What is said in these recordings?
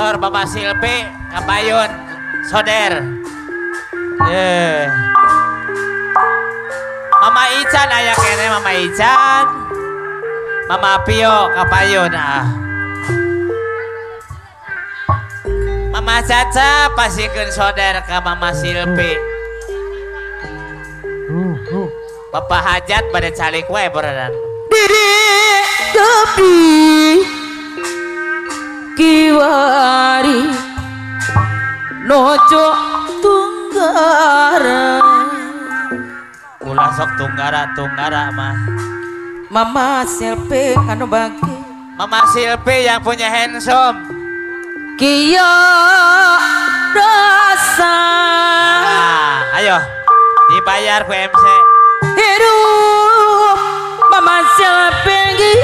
motor Bapak Silpi Kapayun Soder. Eh. Mama Ican aya kene Mama Ican. Mama Pio Kapayun ah. Mama Caca pasikeun soder ka Mama Silpi. Bapak Hajat pada calik we beredan diri tepi kiwari nojo tunggara. Ulah sok tunggara tunggara mah mama selfie anu bagi Mama Silpi yang punya handsome. Kia rasa. Ah, ayo. Dibayar ku MC. hidup mama selfie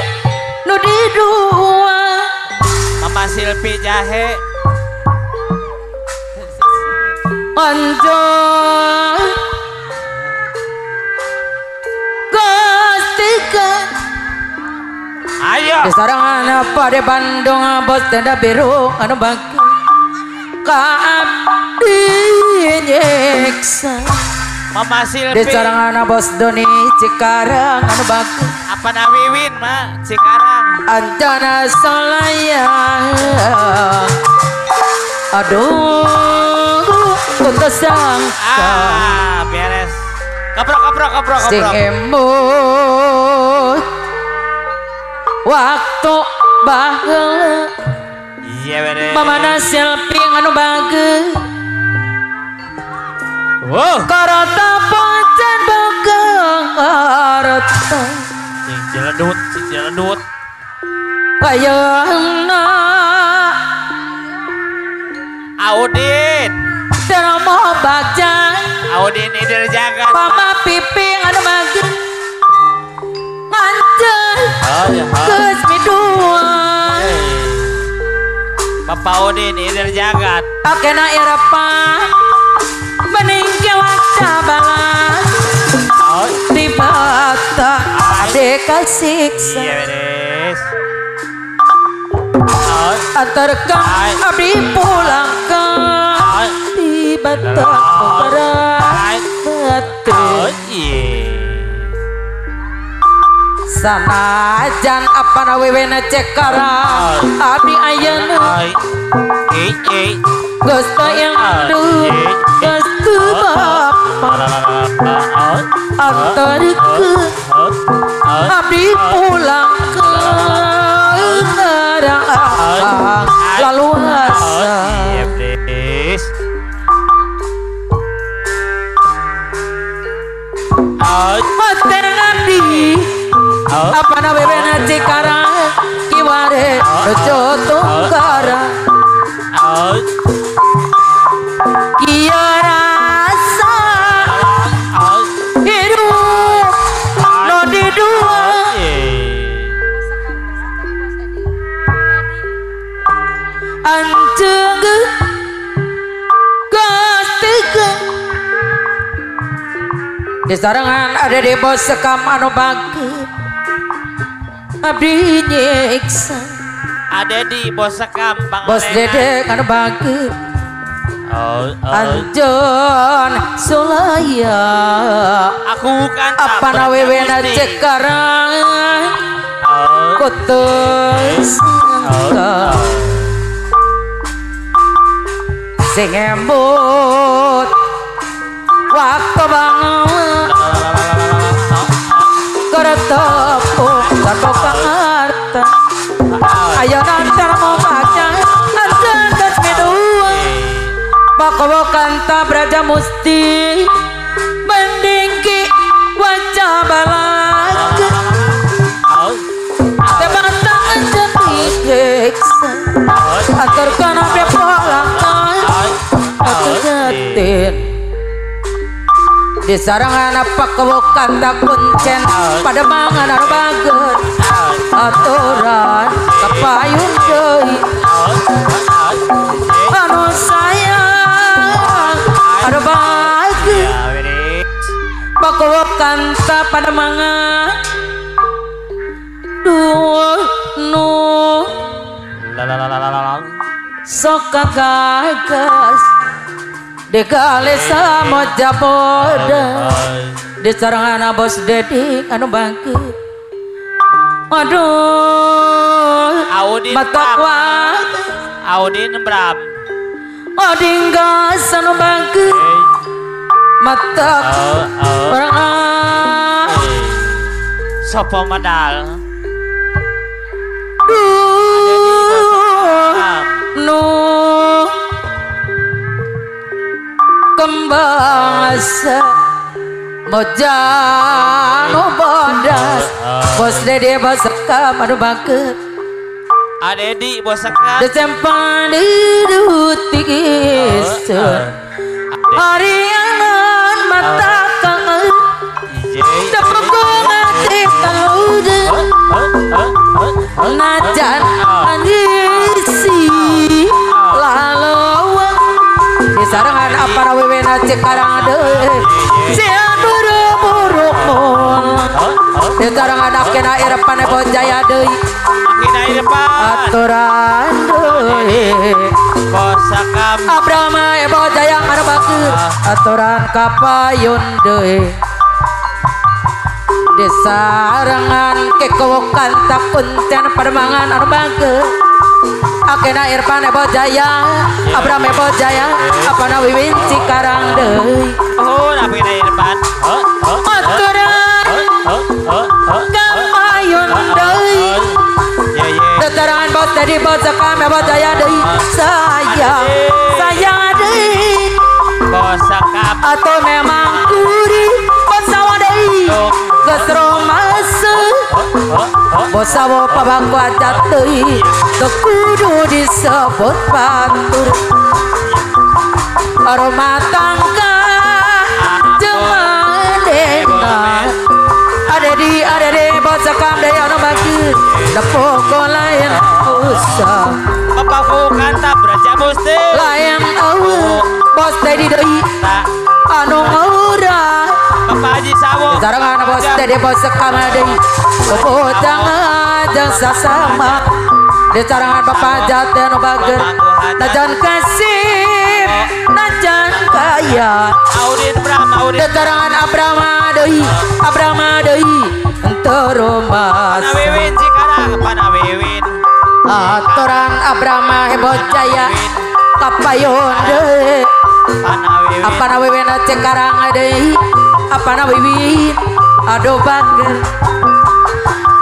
jahe. Anjay Gustikan Ayo. Di sarangan apa di Bandung Bos tenda biru Anu bagi Kaabdi nyeksa Mama Di Silpi. sarangan bos Doni Cikarang Anu bagi Apa na Wiwin mah Cikarang. Anjana Solaya Aduh Untuk sangka Ah, beres. Kaprok kaprok kaprok sing kaprok. emut waktu baheula Iya beres. mamana selfie anu bageus Wow. karata pancen arta Sing jeledut, sing jeledut. Ayeuna Audin. teu mau baca Audin idir jagat. mama pipi anu bageus ngancel Oh ya. oh. geus midua Hey. Bapak Audin idir jagat. Akena irapa meninggi wakta balas Oh. tiba tak ada kasiksa antarkan abdi pulang ke berat batu Oh iya. sanajan apa na wewena cekarang abdi ayana Ay. Eh eh. gusto yang dulu gusto bapa. Antarkan Abdi pulang ke neraka lalu asa Iya beres. Oh. Hotel abdi Oh. apa na sarangan ada di bos sekam anu bagi abdi nyiksa. Ada di bos sekam Bang bos dedek anu bagi Oh, oh. anjon sulaya Aku bukan apa na wewena cekarang Oh. kutus Oh. sing embut waktu banget Kanta braja musti. Mendingki wajah balag Oh. Tebatang jadi deksa Atur kana be polang Atur jatin Di sarangan apa kewokan tak kuncen Pada mangan bager Aturan Tak pada mangan Duh nu sok kagagas dikali sama jaboda di sarangan bos dedi anu bangkit. Aduh Audin mata Bram. kuat. Audin Bram. Oding gas anu bangkit. Eh, mata oh, oh. Sopo medal. Nu kembang asa mojano bodas bos dede bos sekam anu bangkit Adedi bosakan. Decempan di duti kisun Harianan mata kangen Najan anisi Lalawang Di sarangan apa na wewena cekarang deh Sian buru-buru mul Di sarangan akena irpan ebo jaya deh Makin air depan. Aturan deh Bosakam. Abrama ebo jaya anu bakir Aturan kapayun deh Desarangan kekowokan tak kuncen permangan anu bangke Akena Irfan ebo jaya Abraham ebo jaya Apana wiwin cikarang deh Oh, makin air depan. Oh, oh. Oh, oh, oh. Ya, ya. Datarangan bos tadi bos sekam ebo jaya deh Sayang Sayang deh Bosakam. atau memang kuri bosawa deui Oh. geus romase Oh, oh. bosawa pabangku adat deui teu kudu disebut batur aroma tangga jemanena ada di ada di bosakam deui anu bageut depok lain usah Papakukan tak beraja musti. lain eueuh bos tadi Tak. anu ngaurah Bapak Haji Sawo. Zarangan bos dede bos sekama deui. Bocang ajang sasama. Di carangan bapak jate anu bager. Najan kasih, najan kaya. Audin Bram, Audin. Di carangan Abrama deui, Abrama deui. Entero mas. Pana Wiwin Cikarang, Pana Wiwin. Aturan Abrama hebo jaya. Kapayon deui. Apa na wiwin at sekarang deui Apa na wiwin Aduh bager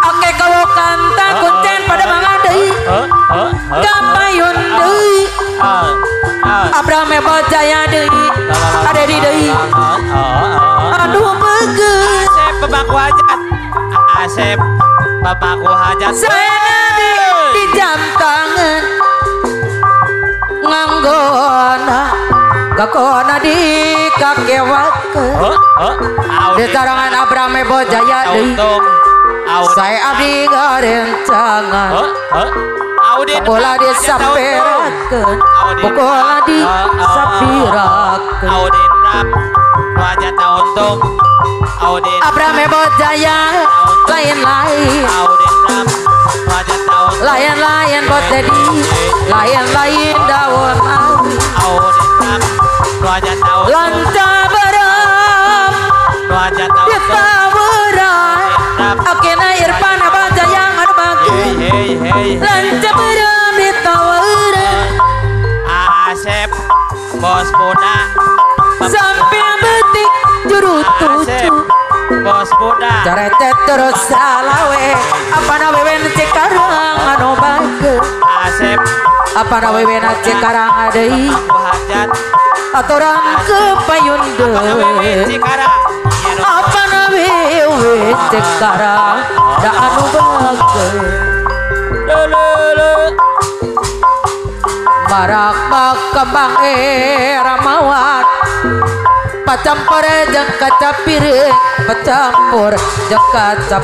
Oke kalau kanta kuncen pada oh, oh. Kamayun deui Oh, oh. Abraham ebo jaya deui Ada di oh. Aduh bager Asep pemangku hajat. Asep pemangku hajat. Saya nabi di jam tangan. Nganggona Gakona di kakewakeun Oh, oh. Di Audin. tarangan Abraham ebo jaya deui Untung. Audin. Saya abdi garencangan Oh, oh. Audin. Pola disapirakeun Pola disapirakeun Audin Bram. Wajah untung. Audin. Abraham ebo jaya Lain-lain Audin Bram. Wajah untung. Lain-lain bot dedi Lain-lain daun Lanta berem Wajah untung. Ditaburan Akina Irfan ebo jaya Anu bagi Hey, hey, hey. Lanta berem ditaburan Asep. Bos muda. Sampai betik juru tutu Bos muda. Caretet terus salawe Apa na wewen cikarang anu bager Asep. Apa na wewen adei Pemangku hajat. Aturan ke payun Pana Wiwin deui Cikarang. Dong. Apa na wewen cikarang Da anu Lulu. Marak makembang eramawat Pacampur jeung kaca piring Pacampur jeung kaca